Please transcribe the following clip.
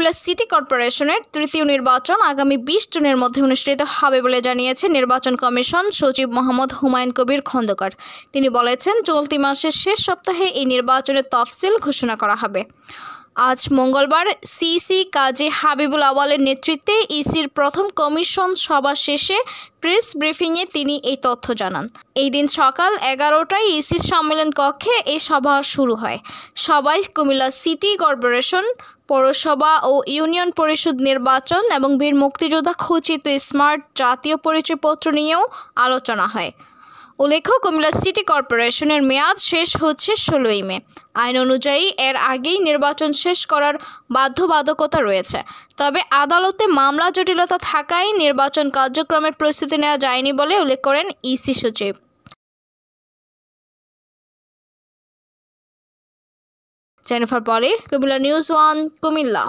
Comilla city কর্পোরেশনের তৃতীয় নির্বাচন আগামী বিশ জুনের মধ্যে অনুষ্ঠিত হবে বলে জানিয়েছে নির্বাচন কমিশন সচিব মোহাম্মদ হুমায়ুন কবির খন্দকার। তিনি বলেছেন, চলতি মাসের শেষ সপ্তাহে এই নির্বাচনের তফসিল ঘোষণা করা হবে। আজ মঙ্গলবার সিসি কাজী হাবিবুল আওয়ালের নেতৃত্বে ইসির প্রথম কমিশন সভা শেষে প্রেস ব্রিফিংয়ে তিনি এই তথ্য জানান। এই দিন সকাল এগারোটায় ইসির সম্মেলন কক্ষে এই সভা শুরু হয়। সবাই কুমিল্লা সিটি কর্পোরেশন, পৌরসভা ও ইউনিয়ন পরিষদ নির্বাচন এবং বীর মুক্তিযোদ্ধা খচিত স্মার্ট জাতীয় পরিচয়পত্র নিয়েও আলোচনা হয়। উল্লেখ্য, কুমিল্লা সিটি কর্পোরেশনের মেয়াদ শেষ হচ্ছে ষোলোই মে। আইন অনুযায়ী এর আগেই নির্বাচন শেষ করার বাধ্যবাধকতা রয়েছে। তবে আদালতে মামলা জটিলতা থাকায় নির্বাচন কার্যক্রমের প্রস্তুতি নেওয়া যায়নি বলে উল্লেখ করেন ইসি সচিব। Jennifer Poly, Comilla news one, Comilla.